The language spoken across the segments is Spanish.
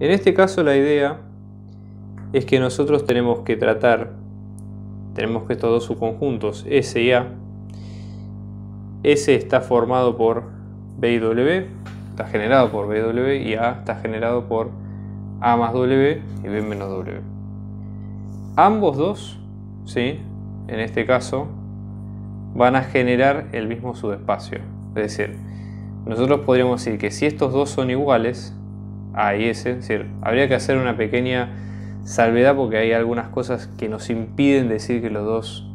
En este caso la idea es que nosotros tenemos que tratar, tenemos que estos dos subconjuntos S y A, S está formado por B y W, está generado por B y W y A está generado por A más W y B menos W. Ambos dos, ¿sí? en este caso, van a generar el mismo subespacio. Es decir, nosotros podríamos decir que si estos dos son iguales, A y S, es decir, habría que hacer una pequeña salvedad porque hay algunas cosas que nos impiden decir que los dos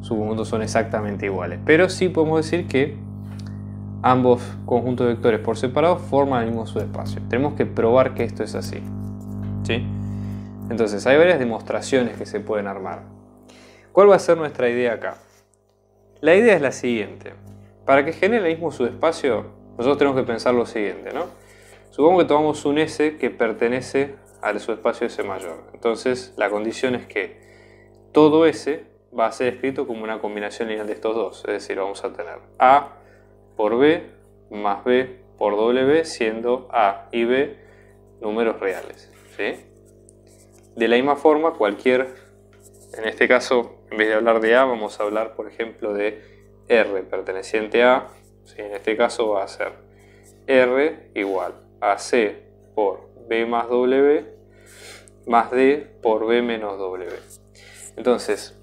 subconjuntos son exactamente iguales. Pero sí podemos decir que ambos conjuntos de vectores por separado forman el mismo subespacio. Tenemos que probar que esto es así. ¿sí? Entonces, hay varias demostraciones que se pueden armar. ¿Cuál va a ser nuestra idea acá? La idea es la siguiente. Para que genere el mismo subespacio, nosotros tenemos que pensar lo siguiente, ¿no? Supongo que tomamos un S que pertenece al subespacio S mayor. Entonces, la condición es que todo S va a ser escrito como una combinación lineal de estos dos. Es decir, vamos a tener A por B más B por W, siendo A y B números reales. De la misma forma, cualquier, en este caso, en vez de hablar de A, vamos a hablar, por ejemplo, de R perteneciente a, en este caso va a ser R igual a C por B más W más D por B menos W. Entonces,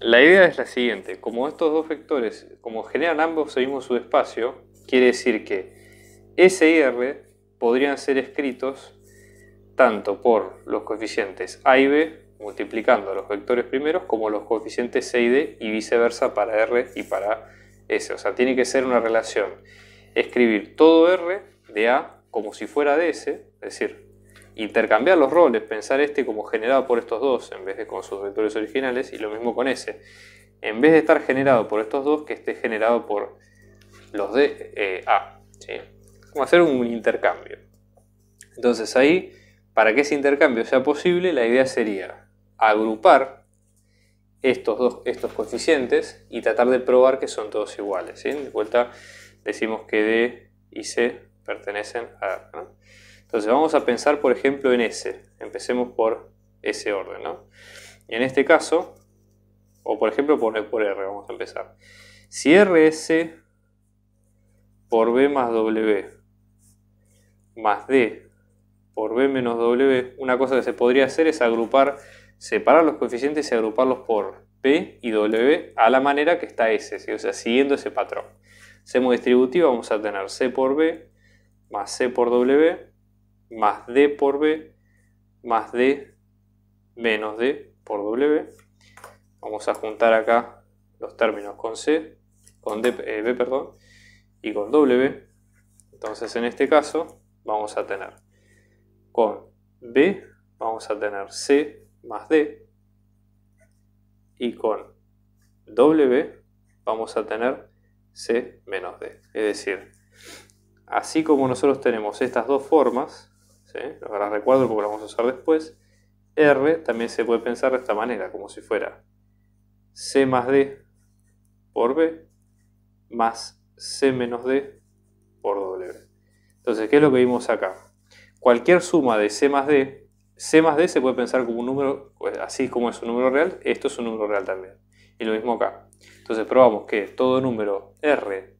la idea es la siguiente, como estos dos vectores, como generan ambos el mismo subespacio, quiere decir que S y R podrían ser escritos tanto por los coeficientes A y B multiplicando los vectores primeros como los coeficientes C y D y viceversa para R y para S. O sea, tiene que ser una relación. Escribir todo R de A como si fuera de S, es decir, intercambiar los roles, pensar este como generado por estos dos en vez de con sus vectores originales y lo mismo con S. En vez de estar generado por estos dos, que esté generado por los de eh, A. ¿sí? Como hacer un intercambio. Entonces ahí, para que ese intercambio sea posible, la idea sería agrupar estos, dos, estos coeficientes y tratar de probar que son todos iguales. De vuelta decimos que D y C pertenecen a R. Entonces vamos a pensar, por ejemplo, en S. Empecemos por ese orden. Y en este caso, o por ejemplo por, por R, vamos a empezar. Si R es por B más W más D por B menos W, una cosa que se podría hacer es agrupar separar los coeficientes y agruparlos por P y W a la manera que está S, o sea, siguiendo ese patrón. Hacemos distributiva, vamos a tener C por B más C por W más D por B más D menos D por W. Vamos a juntar acá los términos con C, con D, eh, B perdón, y con W. Entonces en este caso vamos a tener con B, vamos a tener C más D y con W vamos a tener C menos D. Es decir, así como nosotros tenemos estas dos formas, ¿sí? las recuerdo porque las vamos a usar después, R también se puede pensar de esta manera, como si fuera C más D por B más C menos D por W. Entonces, ¿qué es lo que vimos acá? Cualquier suma de C más D C más D se puede pensar como un número, pues, así como es un número real, esto es un número real también. Y lo mismo acá. Entonces probamos que todo número R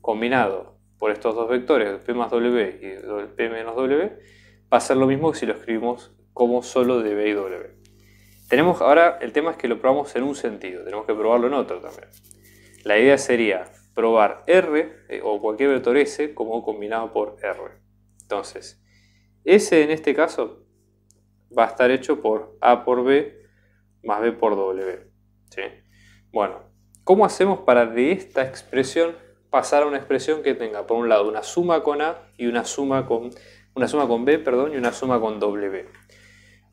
combinado por estos dos vectores, P más W y P menos W, va a ser lo mismo que si lo escribimos como solo de B y W. Tenemos ahora, el tema es que lo probamos en un sentido, tenemos que probarlo en otro también. La idea sería probar R eh, o cualquier vector S como combinado por R. Entonces, S en este caso va a estar hecho por A por B más B por W. ¿sí? Bueno, ¿cómo hacemos para de esta expresión pasar a una expresión que tenga por un lado una suma con A y una suma con, una suma con B perdón, y una suma con W?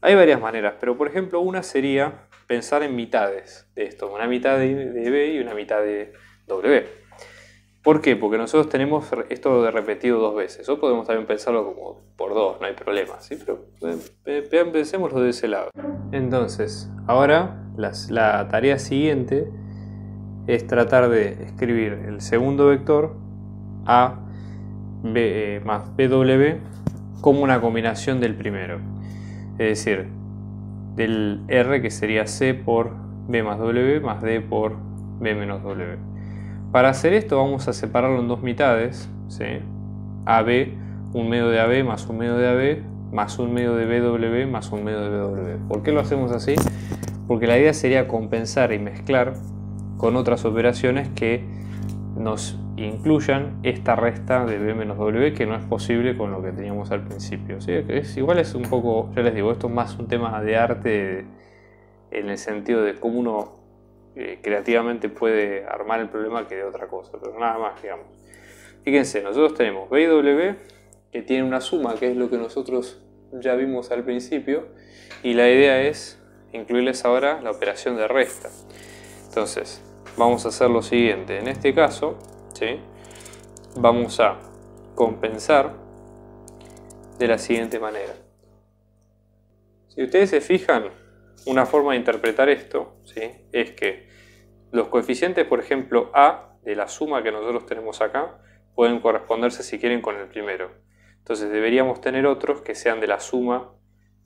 Hay varias maneras, pero por ejemplo una sería pensar en mitades de esto, una mitad de B y una mitad de W. ¿Por qué? Porque nosotros tenemos esto de repetido dos veces. O podemos también pensarlo como por dos, no hay problema. ¿sí? Pero eh, pensémoslo de ese lado. Entonces, ahora la tarea siguiente es tratar de escribir el segundo vector A B, eh, más BW como una combinación del primero. Es decir, del R que sería C por B más W más D por B menos W. Para hacer esto vamos a separarlo en dos mitades. ¿sí? AB, un medio de AB más un medio de AB más un medio de BW más un medio de BW. ¿Por qué lo hacemos así? Porque la idea sería compensar y mezclar con otras operaciones que nos incluyan esta resta de b menos w que no es posible con lo que teníamos al principio. Igual es un poco, ya les digo, esto es más un tema de arte en el sentido de cómo uno eh, creativamente puede armar el problema que de otra cosa, pero nada más, digamos. Fíjense, nosotros tenemos b y w que tiene una suma, que es lo que nosotros ya vimos al principio, y la idea es incluirles ahora la operación de resta. Entonces, vamos a hacer lo siguiente. En este caso, vamos a compensar de la siguiente manera. Si ustedes se fijan, una forma de interpretar esto ¿sí? es que los coeficientes, por ejemplo, A de la suma que nosotros tenemos acá, pueden corresponderse si quieren con el primero. Entonces deberíamos tener otros que sean de la suma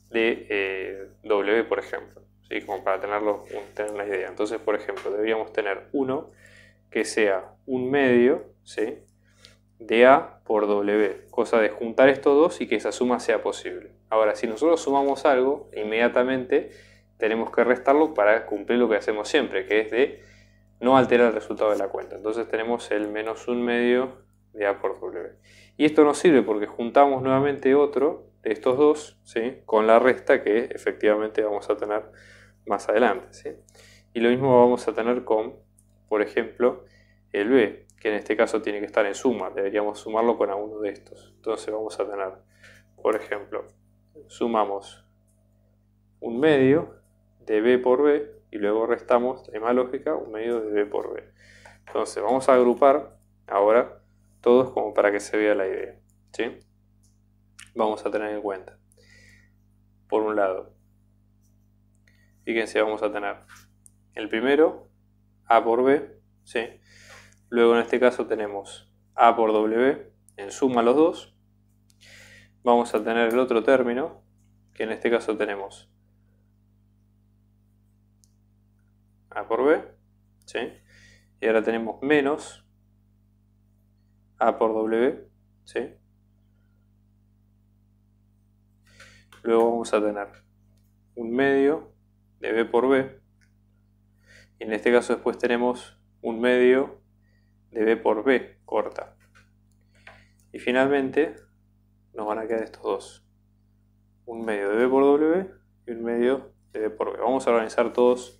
de eh, W, por ejemplo, ¿sí? como para tenerlo, tener una idea. Entonces, por ejemplo, deberíamos tener uno que sea un medio ¿sí? de A por W, cosa de juntar estos dos y que esa suma sea posible. Ahora, si nosotros sumamos algo, inmediatamente tenemos que restarlo para cumplir lo que hacemos siempre, que es de no alterar el resultado de la cuenta. Entonces tenemos el menos un medio de A por W. Y esto nos sirve porque juntamos nuevamente otro de estos dos ¿sí? con la resta que efectivamente vamos a tener más adelante. ¿sí? Y lo mismo vamos a tener con, por ejemplo, el B, que en este caso tiene que estar en suma. Deberíamos sumarlo con alguno de estos. Entonces vamos a tener, por ejemplo, sumamos un medio de B por B y luego restamos, misma lógica, un medio de B por B. Entonces vamos a agrupar ahora todos como para que se vea la idea. ¿sí? Vamos a tener en cuenta. Por un lado, fíjense, vamos a tener el primero, A por B, ¿sí? luego en este caso tenemos A por W, en suma los dos. Vamos a tener el otro término, que en este caso tenemos A por B, ¿sí? y ahora tenemos menos a por W, ¿sí? Luego vamos a tener un medio de B por B. Y en este caso después tenemos un medio de B por B corta. Y finalmente nos van a quedar estos dos. Un medio de B por W y un medio de B por B. Vamos a organizar todos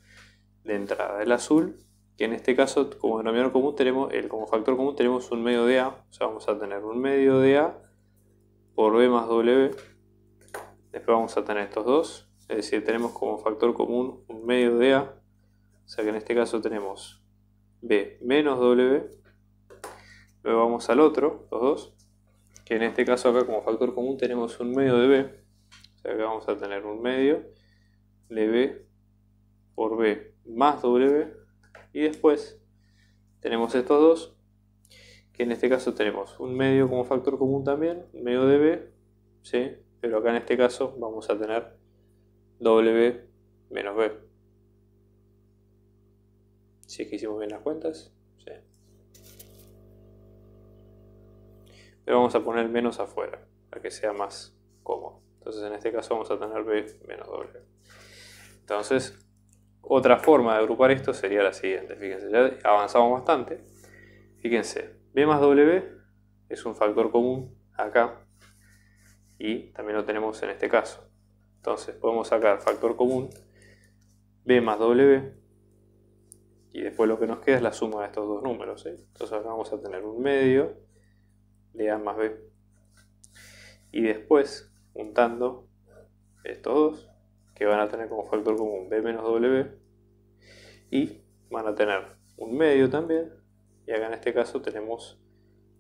de entrada. El azul que en este caso como denominador común tenemos, el, como factor común tenemos un medio de A, o sea vamos a tener un medio de A por B más W, después vamos a tener estos dos, es decir, tenemos como factor común un medio de A, o sea que en este caso tenemos B menos W, luego vamos al otro, los dos, que en este caso acá como factor común tenemos un medio de B, o sea que vamos a tener un medio de B por B más W. Y después tenemos estos dos, que en este caso tenemos un medio como factor común también, medio de B, ¿sí? Pero acá en este caso vamos a tener W menos B. Si es que hicimos bien las cuentas, sí. Pero vamos a poner menos afuera, para que sea más cómodo. Entonces en este caso vamos a tener B menos W. Entonces otra forma de agrupar esto sería la siguiente. Fíjense, ya avanzamos bastante. Fíjense, B más W es un factor común acá y también lo tenemos en este caso. Entonces podemos sacar factor común B más W y después lo que nos queda es la suma de estos dos números. Entonces acá vamos a tener un medio de A más B. Y después, juntando estos dos, que van a tener como factor común b menos w y van a tener un medio también y acá en este caso tenemos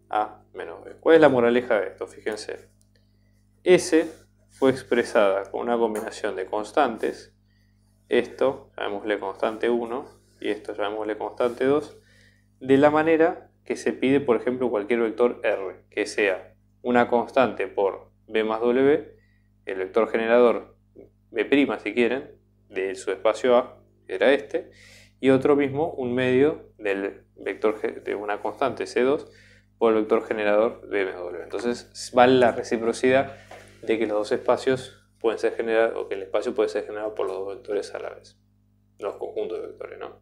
a menos b. ¿Cuál es la moraleja de esto? Fíjense, S fue expresada con una combinación de constantes, esto llamémosle constante 1 y esto llamémosle constante 2, de la manera que se pide por ejemplo cualquier vector R, que sea una constante por B más W, el vector generador B' si quieren, de su espacio A, que era este, y otro mismo, un medio del vector de una constante C2 por el vector generador BMW. Entonces vale la reciprocidad de que los dos espacios pueden ser generados, o que el espacio puede ser generado por los dos vectores a la vez, los conjuntos de vectores, ¿no?